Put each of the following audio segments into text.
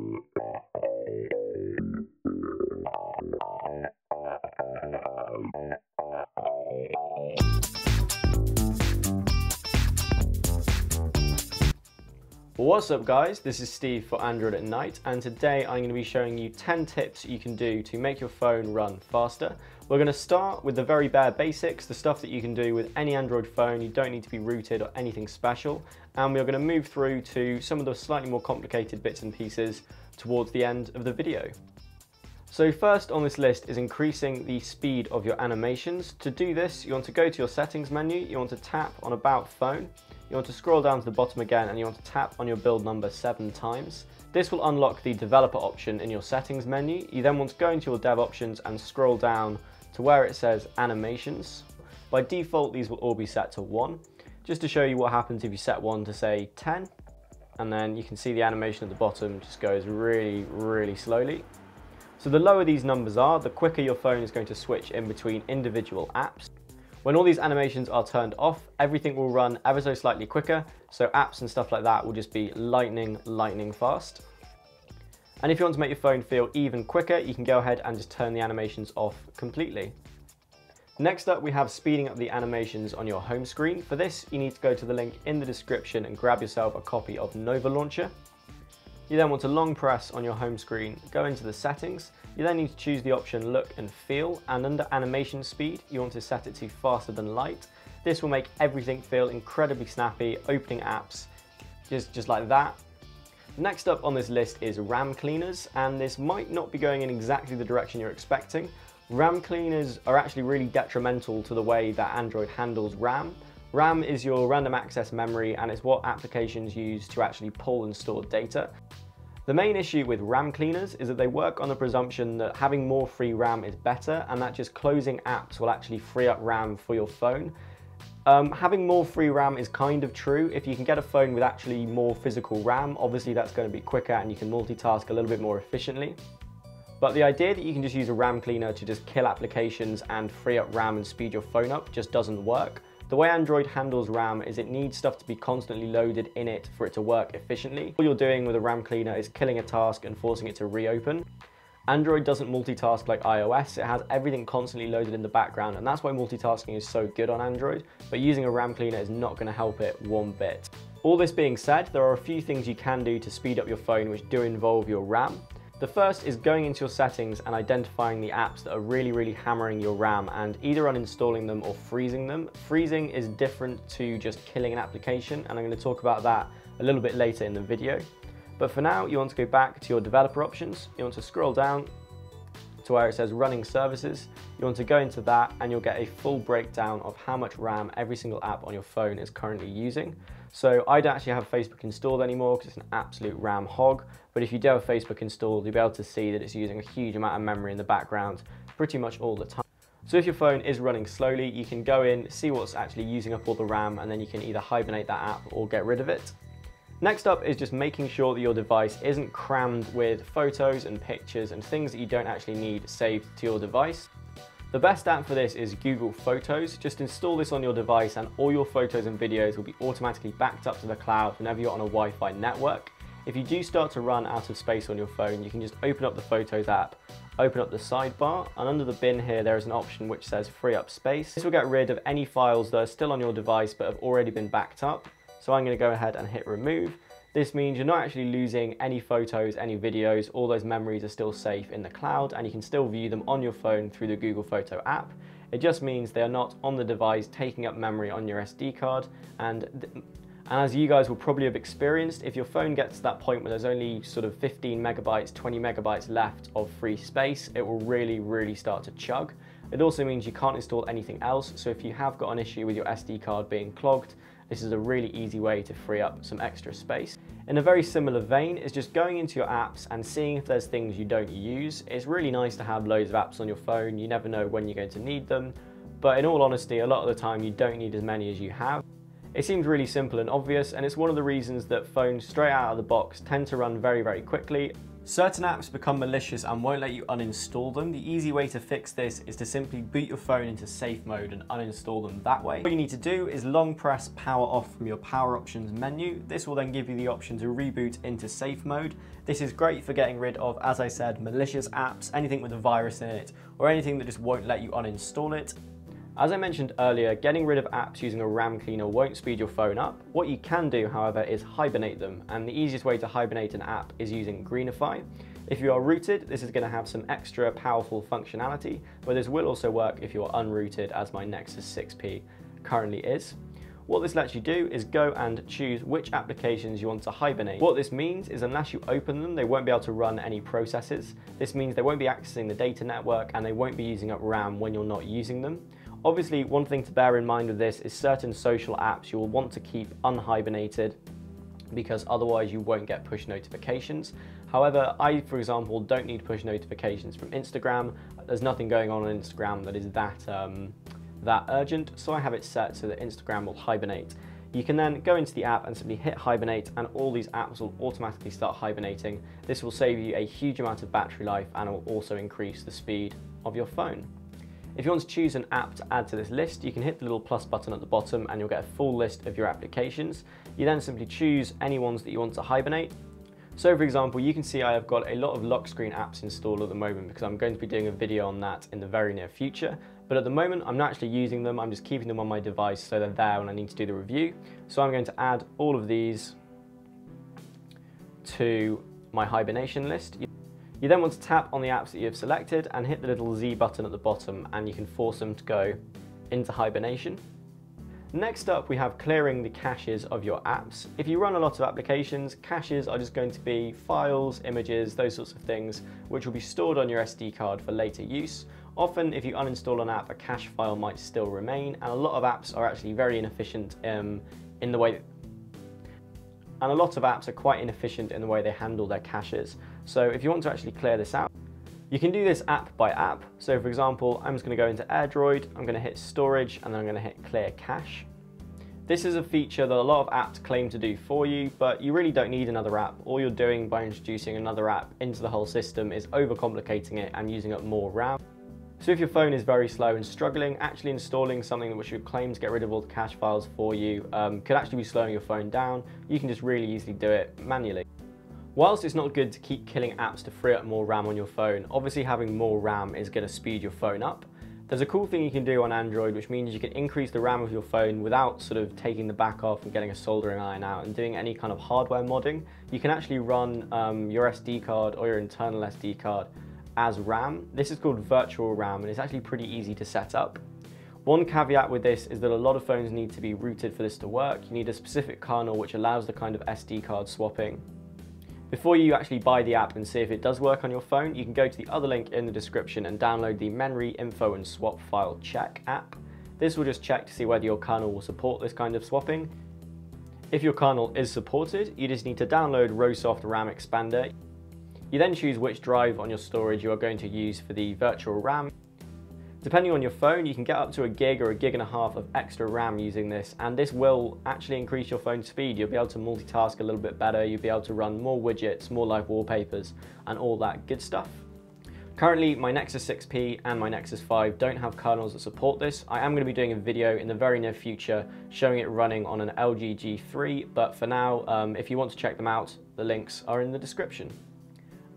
Thank you. What's up guys, this is Steve for Android at Night and today I'm going to be showing you 10 tips you can do to make your phone run faster. We're going to start with the very bare basics, the stuff that you can do with any Android phone, you don't need to be rooted or anything special and we're going to move through to some of the slightly more complicated bits and pieces towards the end of the video. So first on this list is increasing the speed of your animations. To do this, you want to go to your settings menu, you want to tap on about phone, you want to scroll down to the bottom again and you want to tap on your build number seven times. This will unlock the developer option in your settings menu. You then want to go into your dev options and scroll down to where it says animations. By default, these will all be set to one. Just to show you what happens if you set one to say 10, and then you can see the animation at the bottom just goes really, really slowly. So the lower these numbers are, the quicker your phone is going to switch in between individual apps. When all these animations are turned off, everything will run ever so slightly quicker, so apps and stuff like that will just be lightning, lightning fast. And if you want to make your phone feel even quicker, you can go ahead and just turn the animations off completely. Next up, we have speeding up the animations on your home screen. For this, you need to go to the link in the description and grab yourself a copy of Nova Launcher. You then want to long press on your home screen, go into the settings, you then need to choose the option look and feel and under animation speed you want to set it to faster than light. This will make everything feel incredibly snappy, opening apps just, just like that. Next up on this list is RAM cleaners and this might not be going in exactly the direction you're expecting. RAM cleaners are actually really detrimental to the way that Android handles RAM. RAM is your random access memory and it's what applications use to actually pull and store data. The main issue with RAM cleaners is that they work on the presumption that having more free RAM is better and that just closing apps will actually free up RAM for your phone. Um, having more free RAM is kind of true. If you can get a phone with actually more physical RAM, obviously that's going to be quicker and you can multitask a little bit more efficiently. But the idea that you can just use a RAM cleaner to just kill applications and free up RAM and speed your phone up just doesn't work. The way Android handles RAM is it needs stuff to be constantly loaded in it for it to work efficiently. All you're doing with a RAM cleaner is killing a task and forcing it to reopen. Android doesn't multitask like iOS, it has everything constantly loaded in the background and that's why multitasking is so good on Android, but using a RAM cleaner is not going to help it one bit. All this being said, there are a few things you can do to speed up your phone which do involve your RAM. The first is going into your settings and identifying the apps that are really, really hammering your RAM and either uninstalling them or freezing them. Freezing is different to just killing an application and I'm going to talk about that a little bit later in the video. But for now, you want to go back to your developer options. You want to scroll down to where it says running services. You want to go into that and you'll get a full breakdown of how much RAM every single app on your phone is currently using. So I don't actually have Facebook installed anymore because it's an absolute RAM hog. But if you do have Facebook installed, you'll be able to see that it's using a huge amount of memory in the background pretty much all the time. So if your phone is running slowly, you can go in, see what's actually using up all the RAM, and then you can either hibernate that app or get rid of it. Next up is just making sure that your device isn't crammed with photos and pictures and things that you don't actually need saved to your device. The best app for this is Google Photos. Just install this on your device and all your photos and videos will be automatically backed up to the cloud whenever you're on a Wi-Fi network. If you do start to run out of space on your phone, you can just open up the Photos app, open up the sidebar, and under the bin here there is an option which says free up space. This will get rid of any files that are still on your device but have already been backed up. So I'm to go ahead and hit remove this means you're not actually losing any photos, any videos, all those memories are still safe in the cloud and you can still view them on your phone through the Google Photo app. It just means they are not on the device taking up memory on your SD card and and as you guys will probably have experienced, if your phone gets to that point where there's only sort of 15 megabytes, 20 megabytes left of free space, it will really, really start to chug. It also means you can't install anything else, so if you have got an issue with your SD card being clogged, this is a really easy way to free up some extra space. In a very similar vein is just going into your apps and seeing if there's things you don't use. It's really nice to have loads of apps on your phone. You never know when you're going to need them. But in all honesty, a lot of the time you don't need as many as you have. It seems really simple and obvious and it's one of the reasons that phones straight out of the box tend to run very, very quickly. Certain apps become malicious and won't let you uninstall them. The easy way to fix this is to simply boot your phone into safe mode and uninstall them that way. What you need to do is long press power off from your power options menu. This will then give you the option to reboot into safe mode. This is great for getting rid of, as I said, malicious apps, anything with a virus in it, or anything that just won't let you uninstall it. As I mentioned earlier, getting rid of apps using a RAM cleaner won't speed your phone up. What you can do, however, is hibernate them, and the easiest way to hibernate an app is using Greenify. If you are rooted, this is going to have some extra powerful functionality, but this will also work if you're unrooted, as my Nexus 6P currently is. What this lets you do is go and choose which applications you want to hibernate. What this means is unless you open them, they won't be able to run any processes. This means they won't be accessing the data network and they won't be using up RAM when you're not using them. Obviously, one thing to bear in mind with this is certain social apps you will want to keep unhibernated because otherwise you won't get push notifications. However, I, for example, don't need push notifications from Instagram. There's nothing going on on Instagram that is that, um, that urgent, so I have it set so that Instagram will hibernate. You can then go into the app and simply hit hibernate and all these apps will automatically start hibernating. This will save you a huge amount of battery life and will also increase the speed of your phone. If you want to choose an app to add to this list, you can hit the little plus button at the bottom and you'll get a full list of your applications. You then simply choose any ones that you want to hibernate. So for example, you can see I have got a lot of lock screen apps installed at the moment because I'm going to be doing a video on that in the very near future. But at the moment, I'm not actually using them. I'm just keeping them on my device so they're there when I need to do the review. So I'm going to add all of these to my hibernation list. You then want to tap on the apps that you have selected and hit the little Z button at the bottom and you can force them to go into hibernation. Next up, we have clearing the caches of your apps. If you run a lot of applications, caches are just going to be files, images, those sorts of things, which will be stored on your SD card for later use. Often, if you uninstall an app, a cache file might still remain, and a lot of apps are actually very inefficient um, in the way and a lot of apps are quite inefficient in the way they handle their caches. So if you want to actually clear this out, you can do this app by app. So for example, I'm just gonna go into AirDroid, I'm gonna hit storage, and then I'm gonna hit clear cache. This is a feature that a lot of apps claim to do for you, but you really don't need another app. All you're doing by introducing another app into the whole system is overcomplicating it and using up more RAM. So if your phone is very slow and struggling, actually installing something which would claim to get rid of all the cache files for you um, could actually be slowing your phone down. You can just really easily do it manually. Whilst it's not good to keep killing apps to free up more RAM on your phone, obviously having more RAM is going to speed your phone up. There's a cool thing you can do on Android, which means you can increase the RAM of your phone without sort of taking the back off and getting a soldering iron out and doing any kind of hardware modding. You can actually run um, your SD card or your internal SD card as RAM. This is called virtual RAM and it's actually pretty easy to set up. One caveat with this is that a lot of phones need to be rooted for this to work. You need a specific kernel which allows the kind of SD card swapping. Before you actually buy the app and see if it does work on your phone, you can go to the other link in the description and download the Memory Info and Swap File Check app. This will just check to see whether your kernel will support this kind of swapping. If your kernel is supported, you just need to download ROEHSOFT RAM Expander. You then choose which drive on your storage you are going to use for the virtual RAM. Depending on your phone, you can get up to a gig or a gig and a half of extra RAM using this, and this will actually increase your phone's speed. You'll be able to multitask a little bit better, you'll be able to run more widgets, more live wallpapers, and all that good stuff. Currently, my Nexus 6P and my Nexus 5 don't have kernels that support this. I am going to be doing a video in the very near future showing it running on an LG G3, but for now, um, if you want to check them out, the links are in the description.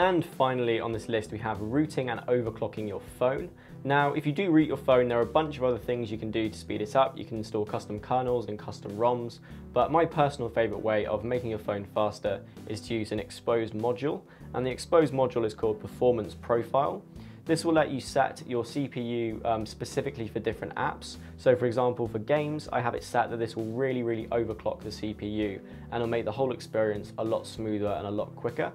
And finally on this list we have rooting and overclocking your phone. Now if you do root your phone there are a bunch of other things you can do to speed it up. You can install custom kernels and custom ROMs but my personal favourite way of making your phone faster is to use an Xposed module and the Xposed module is called performance profile. This will let you set your CPU um, specifically for different apps. So for example, for games, I have it set that this will really, really overclock the CPU and it'll make the whole experience a lot smoother and a lot quicker.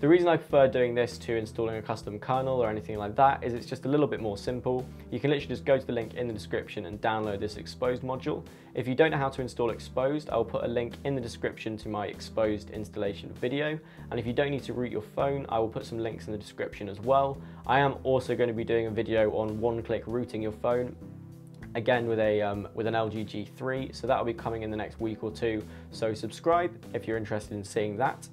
The reason I prefer doing this to installing a custom kernel or anything like that is it's just a little bit more simple. You can literally just go to the link in the description and download this Xposed module. If you don't know how to install Xposed, I'll put a link in the description to my Xposed installation video. And if you don't need to root your phone, I will put some links in the description as well. I am also going to be doing a video on one-click rooting your phone again with a um, with an LG G3 so that will be coming in the next week or two so subscribe if you're interested in seeing that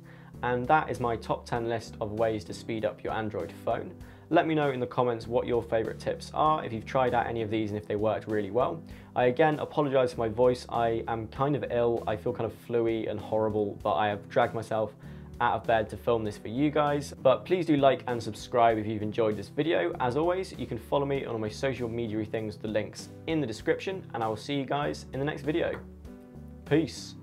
and that is my top 10 list of ways to speed up your Android phone. Let me know in the comments what your favorite tips are, if you've tried out any of these and if they worked really well. I again apologize for my voice. I am kind of ill. I feel kind of fluey and horrible, but I have dragged myself out of bed to film this for you guys. But please do like and subscribe if you've enjoyed this video. As always, you can follow me on all my social media things, the links in the description, and I will see you guys in the next video. Peace.